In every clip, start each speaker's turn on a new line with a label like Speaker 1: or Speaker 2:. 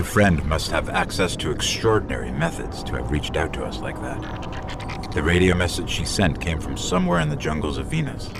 Speaker 1: Your friend must have access to extraordinary methods to have reached out to us like that. The radio message she sent came from somewhere in the jungles of Venus.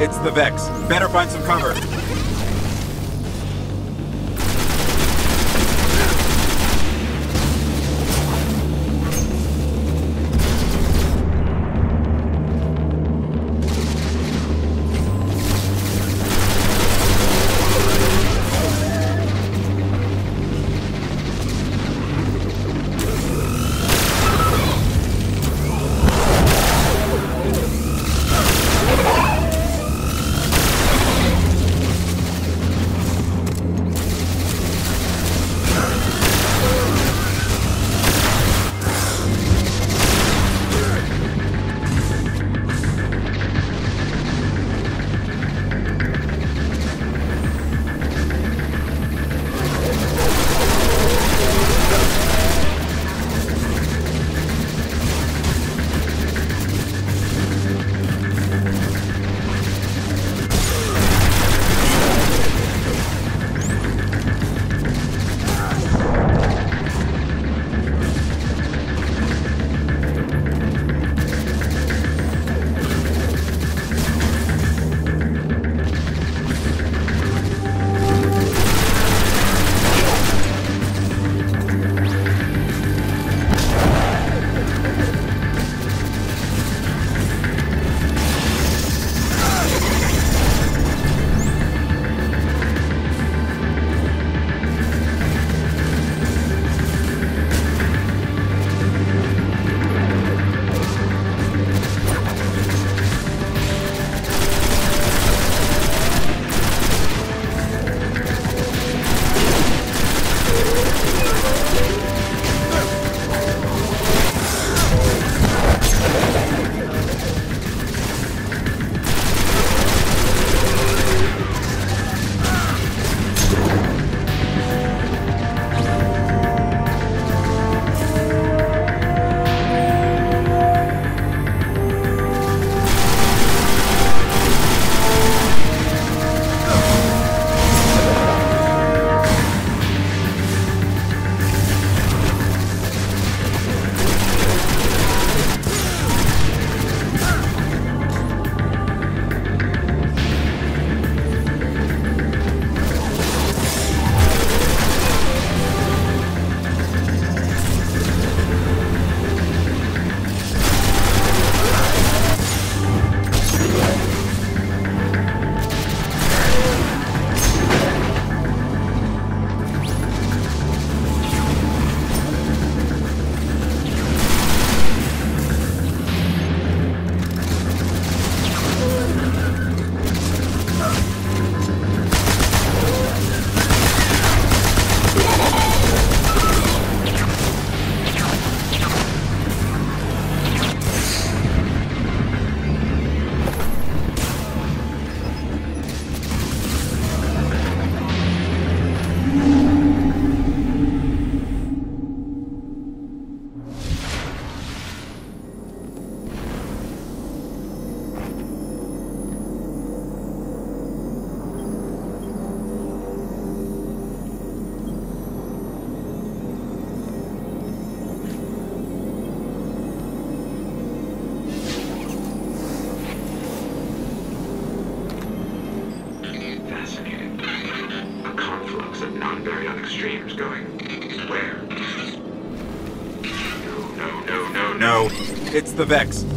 Speaker 1: It's the Vex. Better find some cover.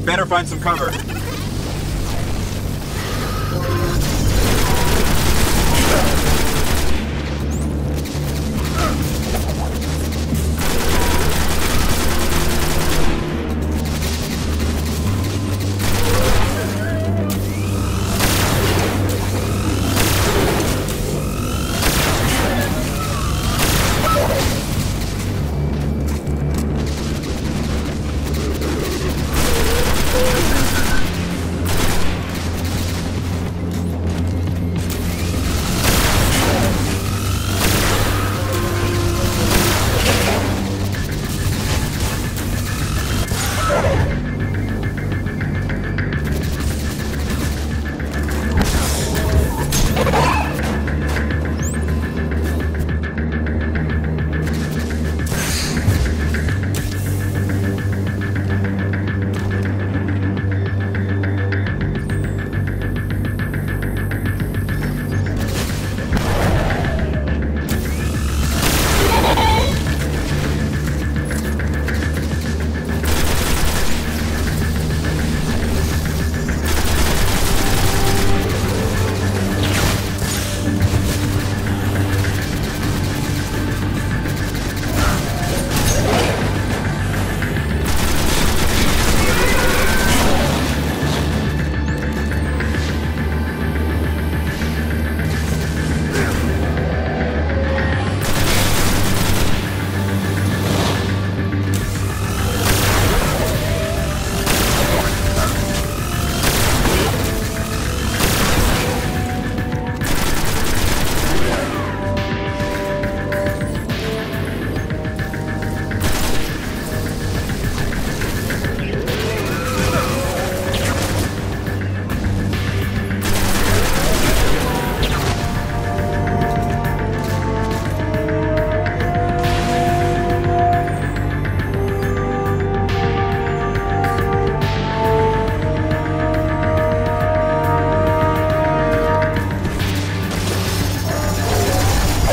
Speaker 1: Better find some cover.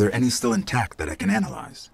Speaker 1: Are there any still intact that I can analyze?